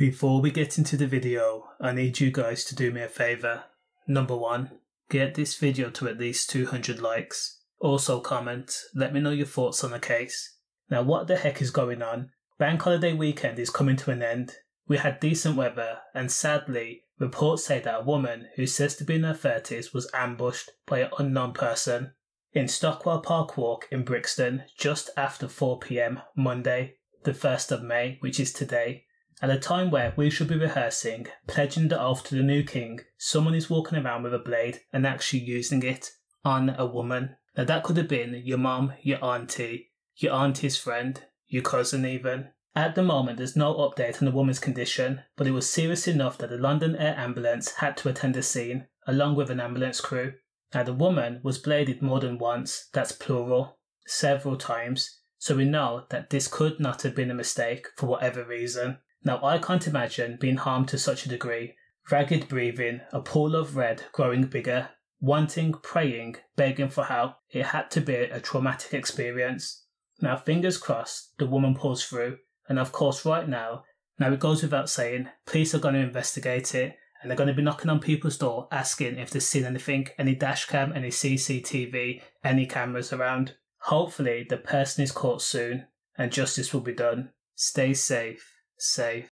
Before we get into the video, I need you guys to do me a favour. Number one, get this video to at least 200 likes. Also comment, let me know your thoughts on the case. Now what the heck is going on? Bank holiday weekend is coming to an end. We had decent weather and sadly, reports say that a woman who says to be in her 30s was ambushed by an unknown person in Stockwell Park Walk in Brixton just after 4pm Monday, the 1st of May, which is today. At a time where we should be rehearsing, pledging the oath to the new king, someone is walking around with a blade and actually using it on a woman. Now that could have been your mum, your auntie, your auntie's friend, your cousin even. At the moment, there's no update on the woman's condition, but it was serious enough that the London Air Ambulance had to attend the scene, along with an ambulance crew. Now, the woman was bladed more than once, that's plural, several times, so we know that this could not have been a mistake for whatever reason. Now, I can't imagine being harmed to such a degree. Ragged breathing, a pool of red growing bigger, wanting, praying, begging for help. It had to be a traumatic experience. Now, fingers crossed, the woman pulls through, and of course, right now, now it goes without saying, police are going to investigate it, and they're going to be knocking on people's door asking if they've seen anything, any dashcam, any CCTV, any cameras around. Hopefully, the person is caught soon, and justice will be done. Stay safe safe.